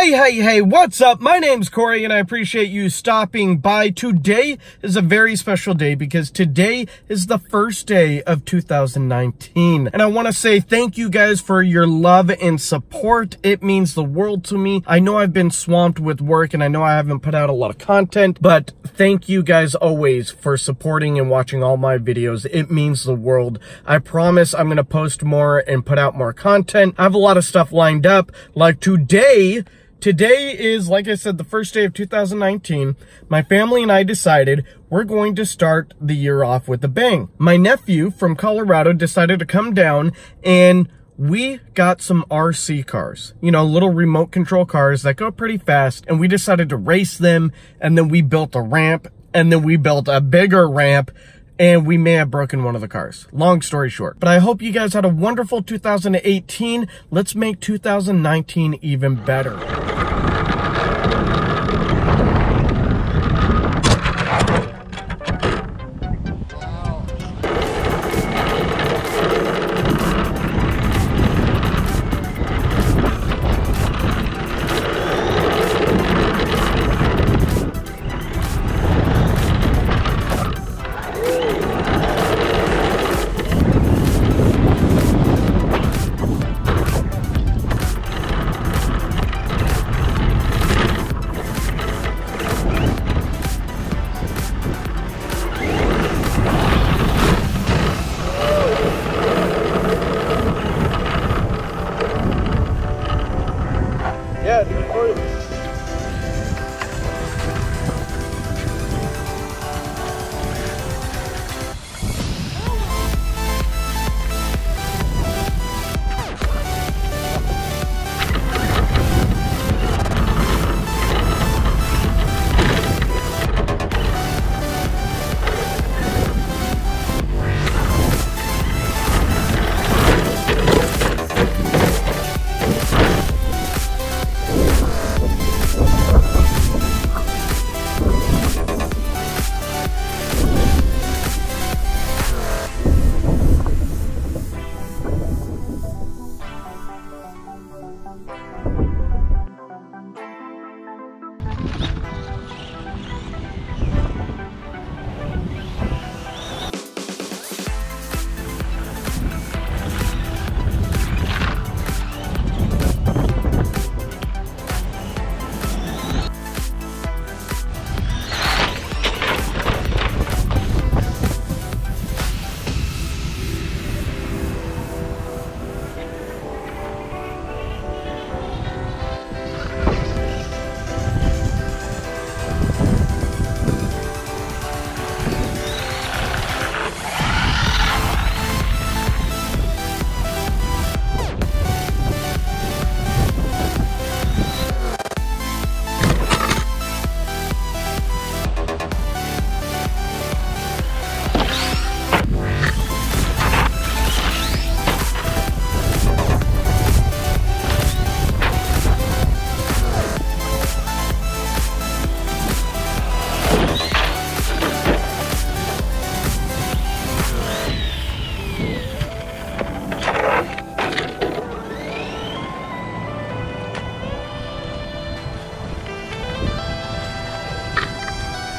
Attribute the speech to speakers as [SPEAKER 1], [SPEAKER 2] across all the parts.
[SPEAKER 1] Hey, hey, hey, what's up? My name's Corey and I appreciate you stopping by. Today is a very special day because today is the first day of 2019. And I want to say thank you guys for your love and support. It means the world to me. I know I've been swamped with work and I know I haven't put out a lot of content, but thank you guys always for supporting and watching all my videos. It means the world. I promise I'm going to post more and put out more content. I have a lot of stuff lined up. Like today, Today is, like I said, the first day of 2019. My family and I decided we're going to start the year off with a bang. My nephew from Colorado decided to come down and we got some RC cars, you know, little remote control cars that go pretty fast. And we decided to race them. And then we built a ramp and then we built a bigger ramp and we may have broken one of the cars. Long story short. But I hope you guys had a wonderful 2018. Let's make 2019 even better.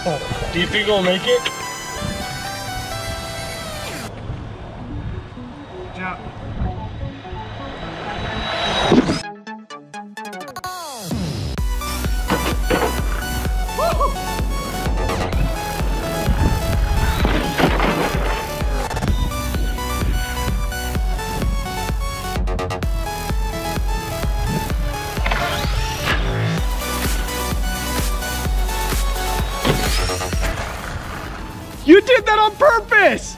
[SPEAKER 1] Do you think we'll make it?
[SPEAKER 2] You did that on purpose!